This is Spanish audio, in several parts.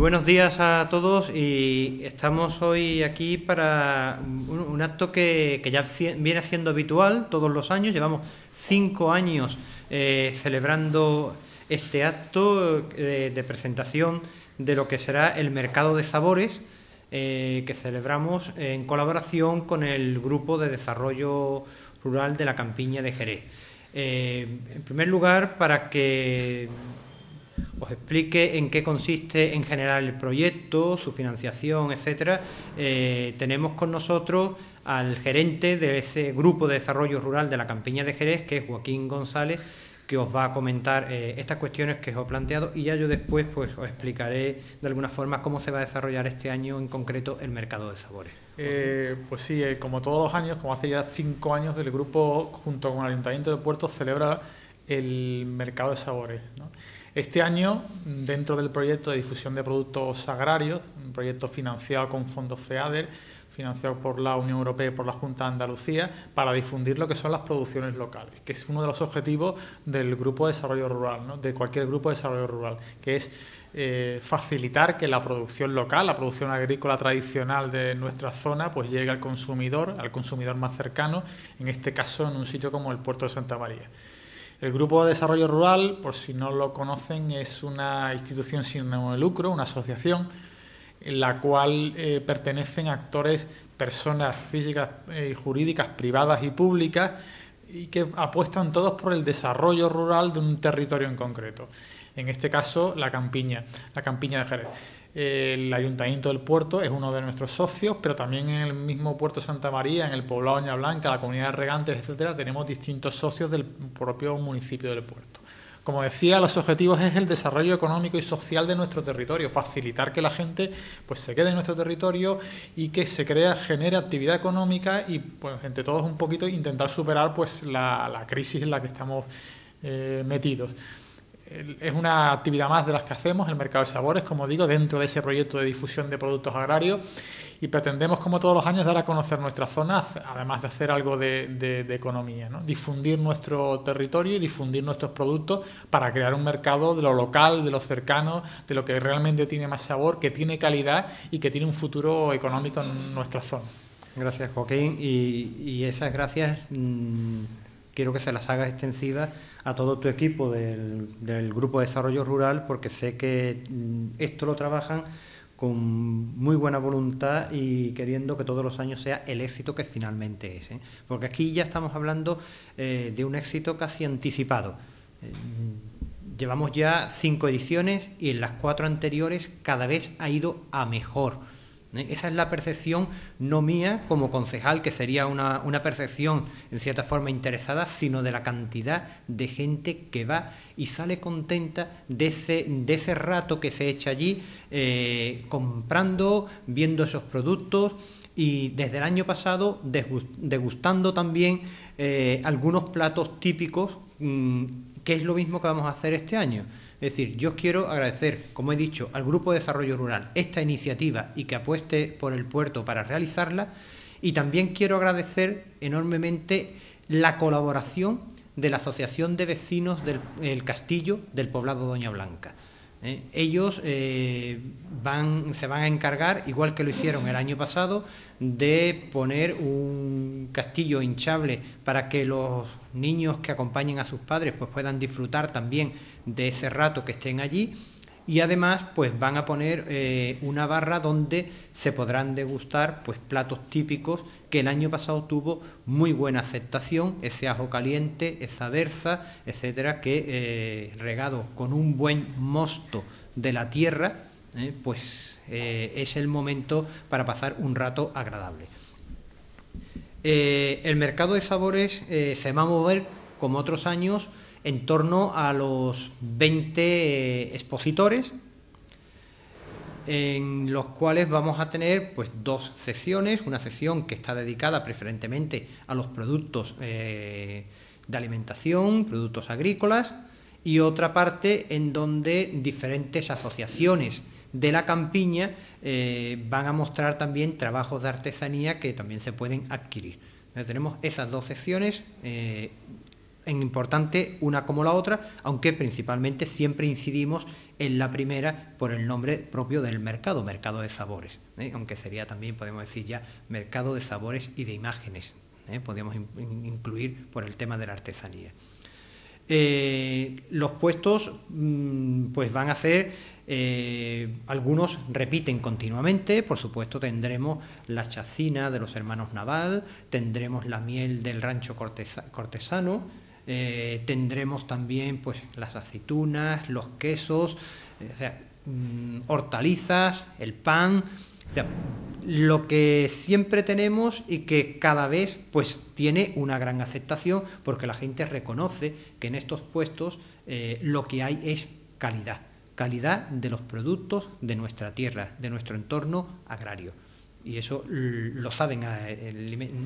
Buenos días a todos y estamos hoy aquí para un, acto que, ya viene siendo habitual todos los años. Llevamos cinco años eh, celebrando este acto eh, de presentación de lo que será el mercado de sabores eh, que celebramos en colaboración con el Grupo de Desarrollo Rural de la Campiña de Jerez. en primer lugar, para que explique en qué consiste en general el proyecto, su financiación, etcétera, eh, tenemos con nosotros al gerente de ese grupo de desarrollo rural de la Campiña de Jerez, que es Joaquín González, que os va a comentar eh, estas cuestiones que os he planteado y ya yo después pues os explicaré de alguna forma cómo se va a desarrollar este año en concreto el mercado de sabores. Eh, pues sí, como todos los años, como hace ya cinco años, el grupo junto con el Ayuntamiento de Puerto celebra el mercado de sabores. Este año, dentro del proyecto de difusión de productos agrarios, un proyecto financiado con fondos FEADER, financiado por la Unión Europea y por la Junta de Andalucía, para difundir lo que son las producciones locales, que es uno de los objetivos del Grupo de Desarrollo Rural, de cualquier Grupo de Desarrollo Rural, que es eh, facilitar que la producción local, la producción agrícola tradicional de nuestra zona, pues llegue al consumidor, al consumidor más cercano, en este caso en un sitio como el puerto de Santa María. El Grupo de Desarrollo Rural, por si no lo conocen, es una institución sin lucro, una asociación en la cual eh, pertenecen actores, personas físicas y jurídicas, privadas y públicas, y que apuestan todos por el desarrollo rural de un territorio en concreto. En este caso, la campiña, la campiña de Jerez. El Ayuntamiento del Puerto es uno de nuestros socios, pero también en el mismo Puerto Santa María, en el poblado Doña Blanca, la comunidad de regantes, etcétera, tenemos distintos socios del propio municipio del puerto. Como decía, los objetivos es el desarrollo económico y social de nuestro territorio, facilitar que la gente pues se quede en nuestro territorio y que se crea, genere actividad económica y pues entre todos un poquito intentar superar pues la, crisis en la que estamos eh, metidos es una actividad más de las que hacemos, el mercado de sabores, como digo, dentro de ese proyecto de difusión de productos agrarios y pretendemos, como todos los años, dar a conocer nuestra zona, además de hacer algo de, economía, ¿no? difundir nuestro territorio y difundir nuestros productos para crear un mercado de lo local, de lo cercano, de lo que realmente tiene más sabor, que tiene calidad y que tiene un futuro económico en nuestra zona. Gracias, Joaquín. Y, esas gracias mm, quiero que se las haga extensivas a todo tu equipo del, Grupo de Desarrollo Rural, porque sé que mm, esto lo trabajan con muy buena voluntad y queriendo que todos los años sea el éxito que finalmente es. ¿eh? Porque aquí ya estamos hablando eh, de un éxito casi anticipado. Eh, llevamos ya cinco ediciones y en las cuatro anteriores cada vez ha ido a mejor. ¿Eh? Esa es la percepción no mía como concejal, que sería una, percepción en cierta forma interesada, sino de la cantidad de gente que va y sale contenta de ese, de ese rato que se echa allí eh, comprando, viendo esos productos y desde el año pasado degustando también eh, algunos platos típicos, mm, que es lo mismo que vamos a hacer este año. Es decir, yo quiero agradecer, como he dicho, al Grupo de Desarrollo Rural esta iniciativa y que apueste por el puerto para realizarla. Y también quiero agradecer enormemente la colaboración de la Asociación de Vecinos del Castillo del Poblado Doña Blanca. ¿Eh? ellos eh, van, se van a encargar, igual que lo hicieron el año pasado, de poner un castillo hinchable para que los niños que acompañen a sus padres pues puedan disfrutar también de ese rato que estén allí y además pues van a poner eh, una barra donde se podrán degustar pues platos típicos que el año pasado tuvo muy buena aceptación ese ajo caliente esa berza etcétera que eh, regado con un buen mosto de la tierra eh, pues es el momento para pasar un rato agradable. El mercado de sabores se va a mover como otros años en torno a los 20 eh, expositores, en los cuales vamos a tener pues, dos sesiones, una sesión que está dedicada preferentemente a los productos eh, de alimentación, productos agrícolas, y otra parte en donde diferentes asociaciones de la campiña eh, van a mostrar también trabajos de artesanía que también se pueden adquirir. tenemos esas dos secciones en importante una como la otra, aunque principalmente siempre incidimos en la primera por el nombre propio del mercado, mercado de sabores, ¿eh? aunque sería también, podemos decir ya, mercado de sabores y de imágenes, ¿eh? podríamos incluir por el tema de la artesanía. Eh, los puestos mm, pues van a ser, algunos repiten continuamente, por supuesto tendremos la chacina de los hermanos Naval, tendremos la miel del rancho cortesano, eh, tendremos también pues, las aceitunas, los quesos, eh, mm, hortalizas, el pan, lo que siempre tenemos y que cada vez pues, tiene una gran aceptación porque la gente reconoce que en estos puestos eh, lo que hay es calidad, calidad de los productos de nuestra tierra, de nuestro entorno agrario. Y eso lo saben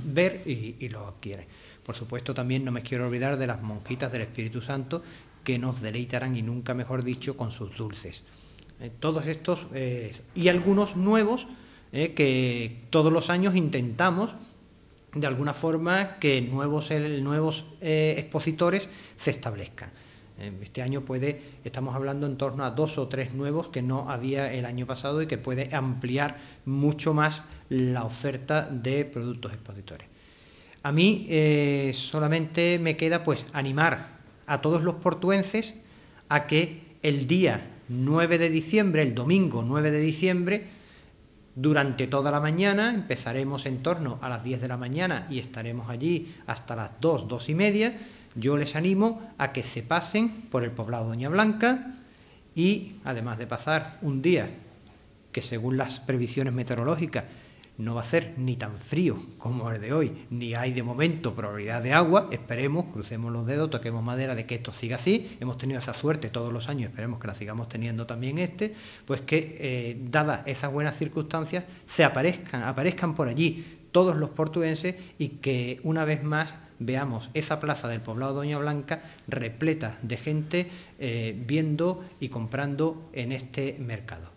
ver y, y lo adquieren. Por supuesto, también no me quiero olvidar de las monjitas del Espíritu Santo que nos deleitarán, y nunca mejor dicho, con sus dulces. Eh, todos estos eh, y algunos nuevos eh, que todos los años intentamos de alguna forma que nuevos, nuevos expositores se establezcan. Este año puede, estamos hablando en torno a dos o tres nuevos que no había el año pasado y que puede ampliar mucho más la oferta de productos expositores. A mí eh, solamente me queda pues animar a todos los portuenses a que el día 9 de diciembre, el domingo 9 de diciembre, durante toda la mañana, empezaremos en torno a las 10 de la mañana y estaremos allí hasta las 2, 2 y media, yo les animo a que se pasen por el poblado Doña Blanca y además de pasar un día que según las previsiones meteorológicas no va a ser ni tan frío como el de hoy, ni hay de momento probabilidad de agua. Esperemos, crucemos los dedos, toquemos madera de que esto siga así. Hemos tenido esa suerte todos los años, esperemos que la sigamos teniendo también este, pues que eh, dadas esas buenas circunstancias se aparezcan, aparezcan por allí todos los portuenses y que una vez más veamos esa plaza del poblado Doña Blanca repleta de gente eh, viendo y comprando en este mercado.